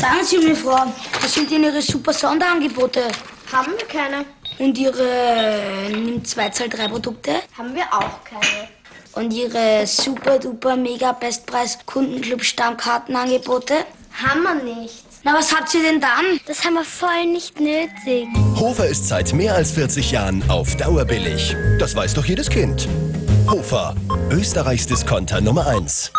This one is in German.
Sagen Sie mir, Frau, was sind denn Ihre super Sonderangebote? Haben wir keine? Und Ihre ähm, Nimm 2 Zahl 3 Produkte? Haben wir auch keine. Und Ihre super duper mega Bestpreis Kundenclub Stammkartenangebote? Haben wir nicht. Na, was habt ihr denn dann? Das haben wir voll nicht nötig. Hofer ist seit mehr als 40 Jahren auf Dauer billig. Das weiß doch jedes Kind. Hofer, Österreichs Diskonter Nummer 1.